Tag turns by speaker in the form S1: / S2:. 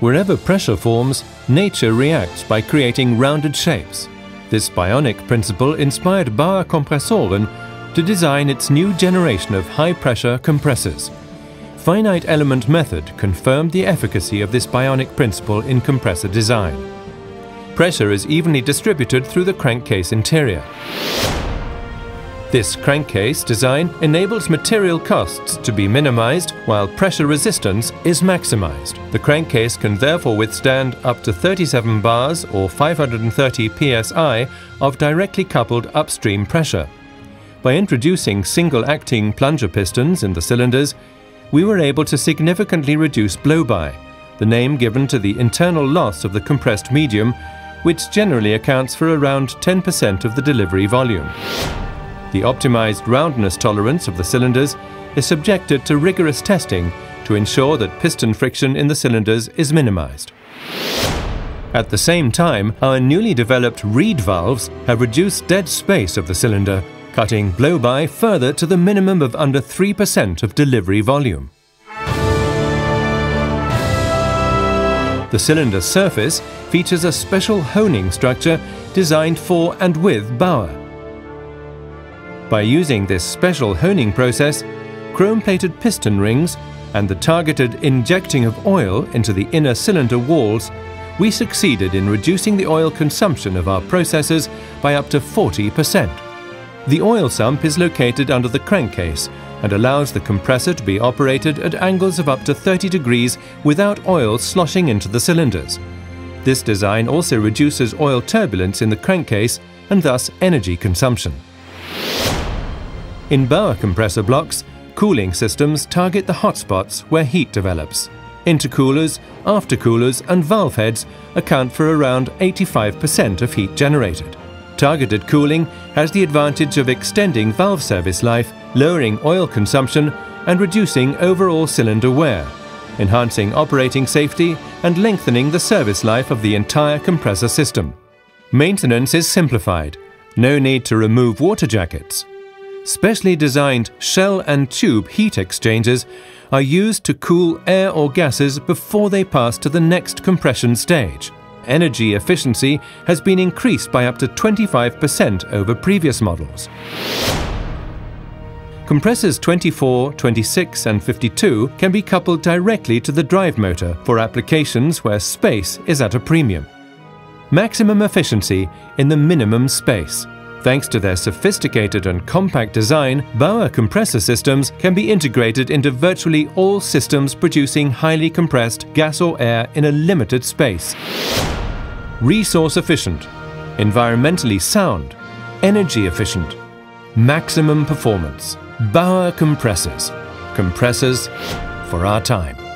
S1: Wherever pressure forms, nature reacts by creating rounded shapes. This bionic principle inspired Bauer Kompressoren to design its new generation of high-pressure compressors. Finite element method confirmed the efficacy of this bionic principle in compressor design. Pressure is evenly distributed through the crankcase interior. This crankcase design enables material costs to be minimized while pressure resistance is maximized. The crankcase can therefore withstand up to 37 bars or 530 psi of directly coupled upstream pressure. By introducing single-acting plunger pistons in the cylinders, we were able to significantly reduce blow-by, the name given to the internal loss of the compressed medium, which generally accounts for around 10% of the delivery volume. The optimized roundness tolerance of the cylinders is subjected to rigorous testing to ensure that piston friction in the cylinders is minimized. At the same time, our newly developed reed valves have reduced dead space of the cylinder, cutting blow-by further to the minimum of under 3% of delivery volume. The cylinder surface features a special honing structure designed for and with Bauer. By using this special honing process, chrome-plated piston rings and the targeted injecting of oil into the inner cylinder walls, we succeeded in reducing the oil consumption of our processes by up to 40%. The oil sump is located under the crankcase and allows the compressor to be operated at angles of up to 30 degrees without oil sloshing into the cylinders. This design also reduces oil turbulence in the crankcase and thus energy consumption. In Bauer compressor blocks, cooling systems target the hotspots where heat develops. Intercoolers, aftercoolers and valve heads account for around 85% of heat generated. Targeted cooling has the advantage of extending valve service life, lowering oil consumption and reducing overall cylinder wear, enhancing operating safety and lengthening the service life of the entire compressor system. Maintenance is simplified. No need to remove water jackets. Specially designed shell and tube heat exchangers are used to cool air or gases before they pass to the next compression stage. Energy efficiency has been increased by up to 25% over previous models. Compressors 24, 26 and 52 can be coupled directly to the drive motor for applications where space is at a premium. Maximum efficiency in the minimum space. Thanks to their sophisticated and compact design, Bauer compressor systems can be integrated into virtually all systems producing highly compressed gas or air in a limited space. Resource efficient, environmentally sound, energy efficient, maximum performance. Bauer compressors. Compressors for our time.